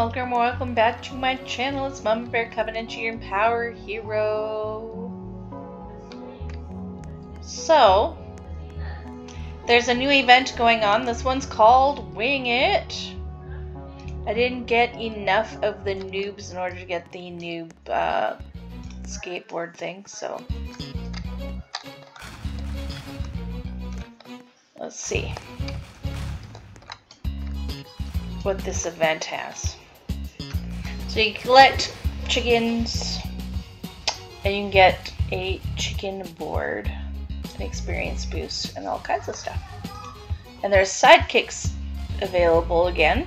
welcome, welcome back to my channel. It's Mama Bear Covenant your Power Hero. So, there's a new event going on. This one's called Wing It. I didn't get enough of the noobs in order to get the noob uh, skateboard thing, so let's see what this event has. So you collect chickens and you can get a chicken board, an experience boost, and all kinds of stuff. And there's sidekicks available again.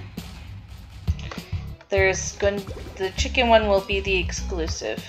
There's going the chicken one will be the exclusive.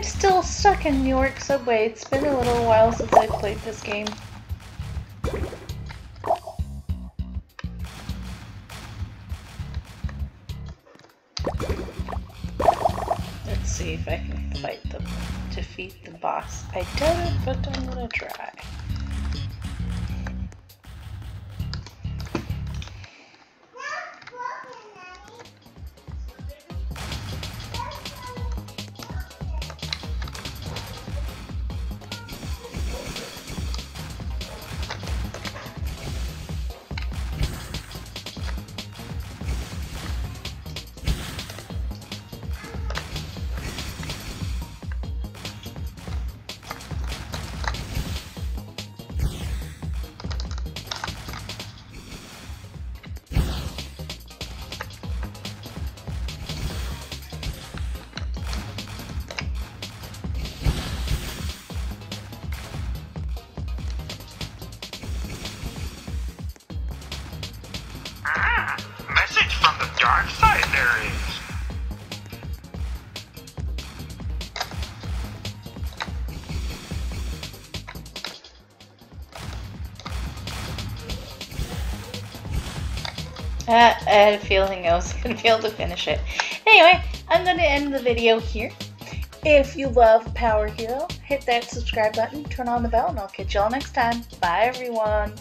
I'm still stuck in New York subway. It's been a little while since I played this game. Let's see if I can fight the defeat the boss. I doubt it, but I'm gonna try. Uh, I had a feeling I was going to be able to finish it. Anyway, I'm going to end the video here. If you love Power Hero, hit that subscribe button, turn on the bell, and I'll catch y'all next time. Bye, everyone.